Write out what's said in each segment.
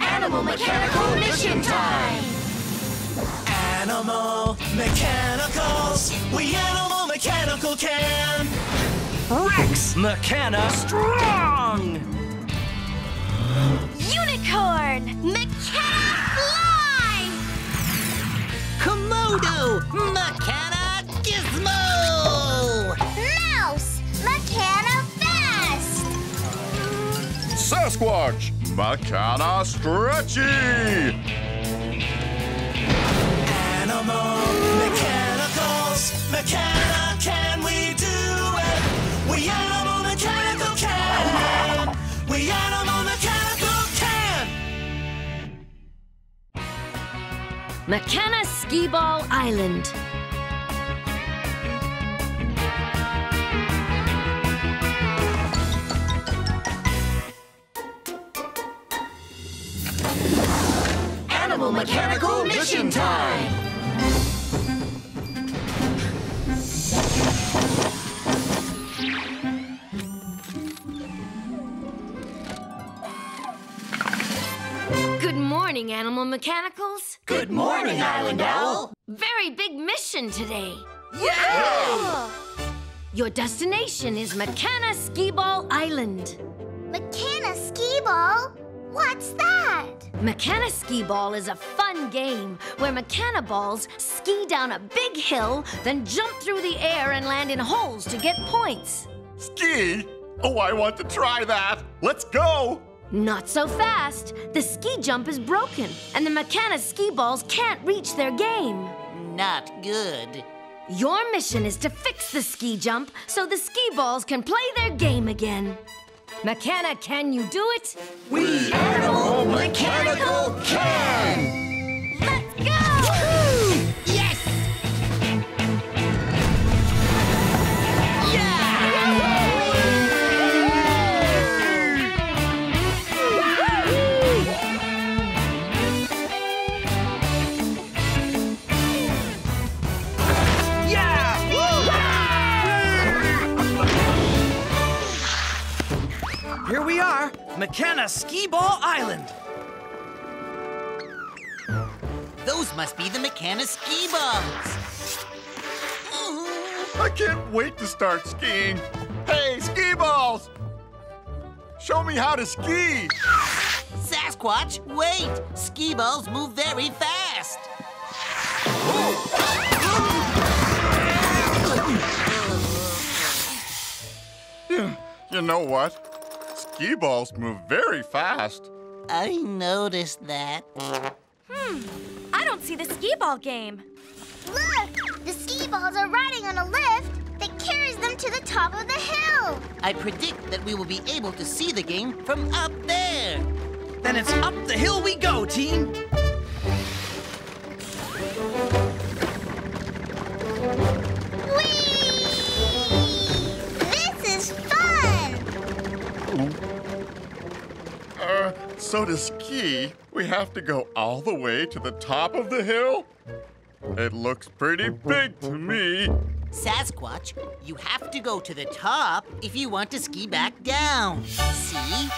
Animal Mechanical Mission Time! Animal Mechanicals, we Animal Mechanical can! Rex Mechana Strong! Unicorn Mechana Fly! Komodo Mechana Gizmo! Mouse Mechana Fast! Sasquatch, Mechana Stretchy. Animal Mechanicals, Mechana can we do it? We Animal Mechanical can! We Animal Mechanical can! Mechana Skee Ball Island. Mechanical Mission Time! Good morning, Animal Mechanicals. Good morning, Island Owl! Very big mission today. Yeah! Your destination is Mechana Skee Ball Island. Mechana Ski Ball? What's that? Mechana Ski Ball is a fun game where Mechana balls ski down a big hill, then jump through the air and land in holes to get points. Ski? Oh, I want to try that. Let's go. Not so fast. The ski jump is broken, and the Mechana ski balls can't reach their game. Not good. Your mission is to fix the ski jump so the ski balls can play their game again. Mechana, can you do it? We Animal Mechanical can! Skee Ball Island. Those must be the Mechana ski balls. I can't wait to start skiing. Hey, ski balls! Show me how to ski. Sasquatch, wait! Ski balls move very fast. You know what? Ski balls move very fast. I noticed that. Hmm, I don't see the skee ball game. Look! The ski balls are riding on a lift that carries them to the top of the hill! I predict that we will be able to see the game from up there. Then it's up the hill we go, team. So to ski, we have to go all the way to the top of the hill? It looks pretty big to me. Sasquatch, you have to go to the top if you want to ski back down. See?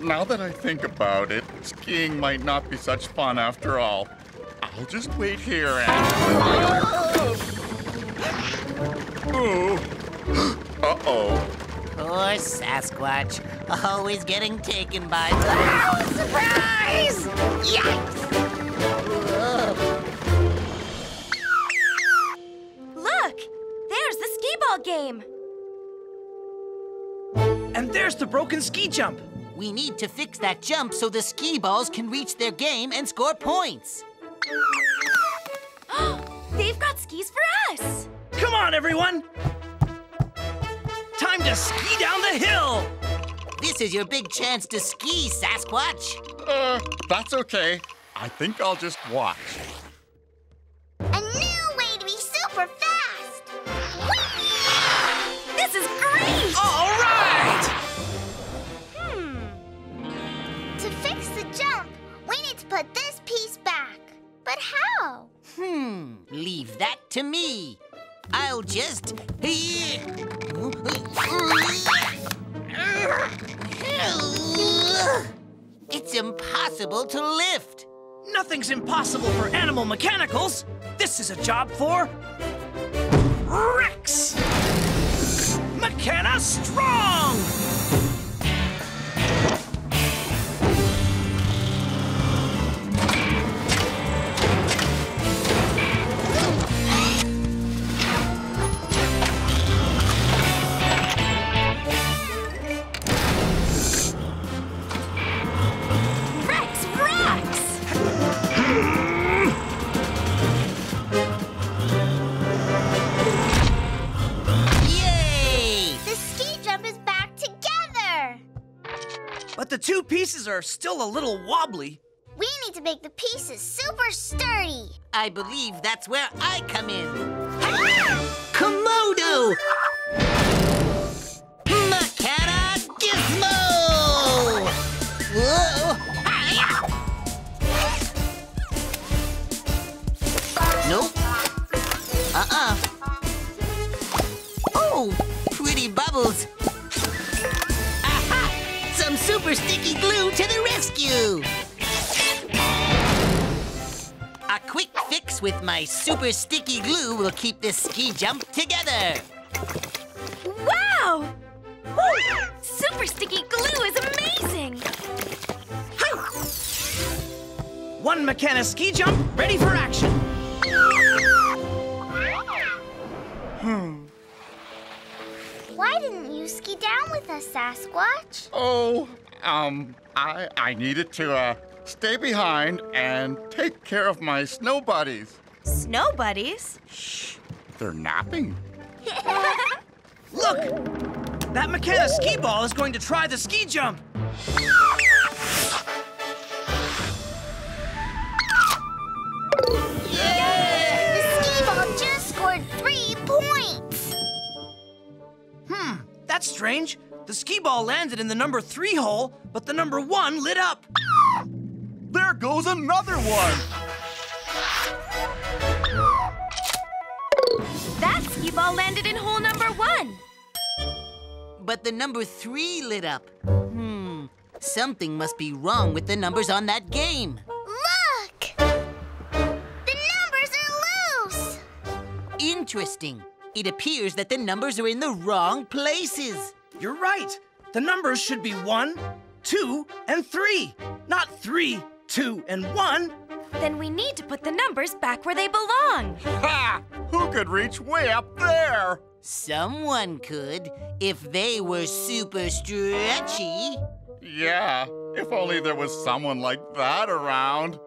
Now that I think about it, skiing might not be such fun after all. I'll just wait here and. Oh. Uh oh. Poor Sasquatch, always getting taken by. Surprise! Yikes! Look! There's the skee ball game. And there's the broken ski jump. We need to fix that jump so the ski balls can reach their game and score points. They've got skis for us. Come on, everyone. Time to ski down the hill. This is your big chance to ski, Sasquatch. Uh, that's okay. I think I'll just watch. A new way to be super fast! Whee! This is great! All right. Hmm. To fix the jump, we need to put this piece back. But how? Hmm, leave that to me. I'll just. Impossible to lift. Nothing's impossible for animal mechanicals. This is a job for Rex. Mechana Strong. But the two pieces are still a little wobbly. We need to make the pieces super sturdy. I believe that's where I come in. Ah! Komodo! Mechana Gizmo! Whoa! Nope. Uh-uh. Oh, pretty bubbles. Aha! Some super sticky glue to the rescue! A quick fix with my super sticky glue will keep this ski jump together. Wow! Woo! Super sticky glue is amazing! One Mechana ski jump ready for action. With us, Sasquatch? Oh, um, I I needed to uh stay behind and take care of my snow buddies. Snow buddies? Shh, they're napping. Look! That Mechana ski ball is going to try the ski jump. That's strange. The ski ball landed in the number three hole, but the number one lit up. There goes another one. That ski ball landed in hole number one. But the number three lit up. Hmm, something must be wrong with the numbers on that game. Look! The numbers are loose. Interesting. It appears that the numbers are in the wrong places. You're right. The numbers should be one, two, and three, not three, two, and one. Then we need to put the numbers back where they belong. Ha! Who could reach way up there? Someone could, if they were super stretchy. Yeah, if only there was someone like that around.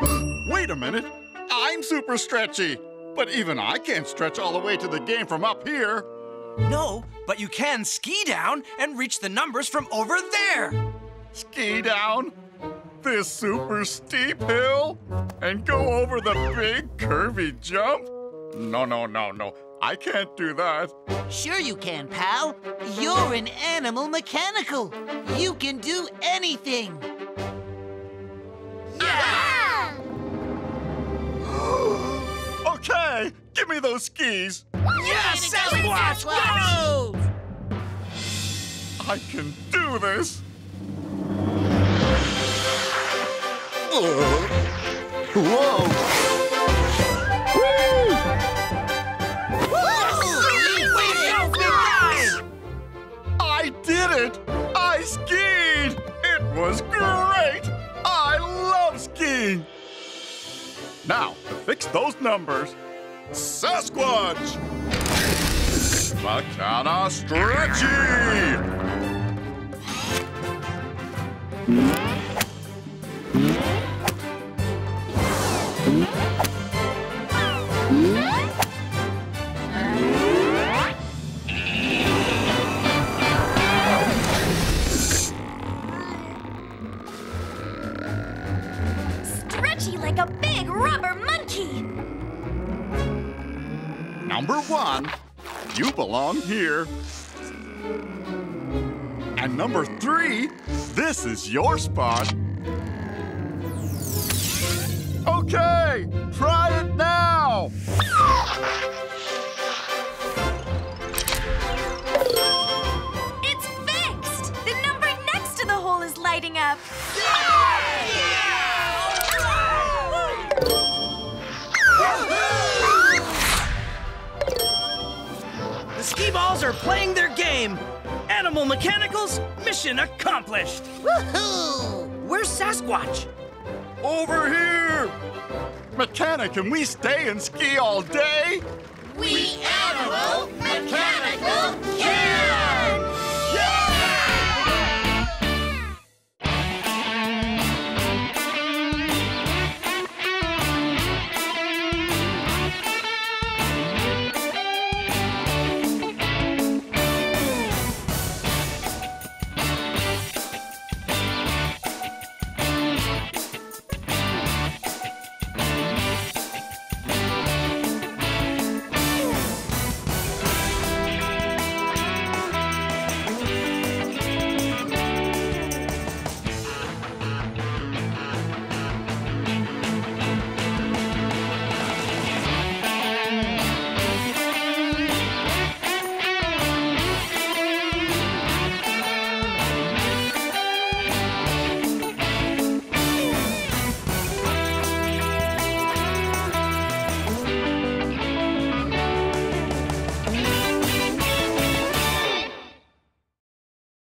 Wait a minute. I'm super stretchy. But even I can't stretch all the way to the game from up here. No, but you can ski down and reach the numbers from over there. Ski down this super steep hill and go over the big curvy jump? No, no, no, no. I can't do that. Sure you can, pal. You're an animal mechanical. You can do anything. Give me those skis. Yes, Sasquatch! Go! I can do this. Ugh. Whoa! I did it! I skied! It was great! I love skiing! Now, to fix those numbers, Sasquatch! Stretchy! Stretchy belong here. And number three, this is your spot. Okay, try it now. It's fixed! The number next to the hole is lighting up. lap. Their game. Animal Mechanicals, mission accomplished. Woohoo! Where's Sasquatch? Over here! Mechana, can we stay and ski all day? We animal mechanical